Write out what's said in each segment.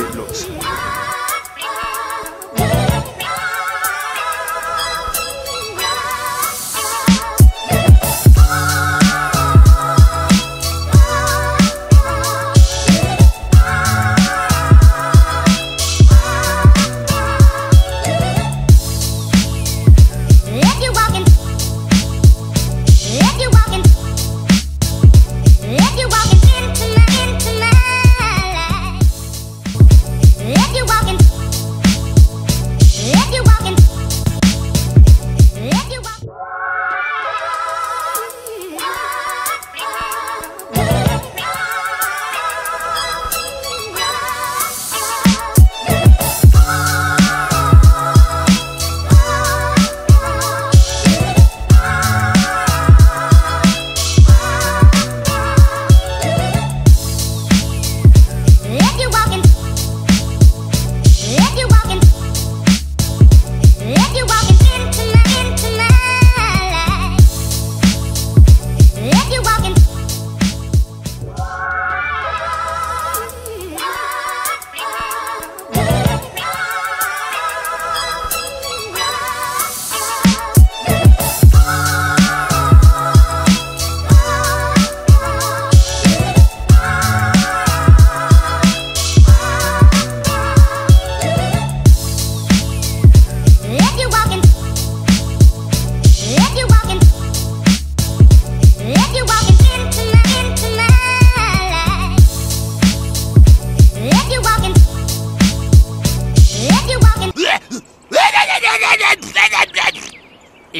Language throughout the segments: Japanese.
it looks.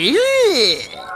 え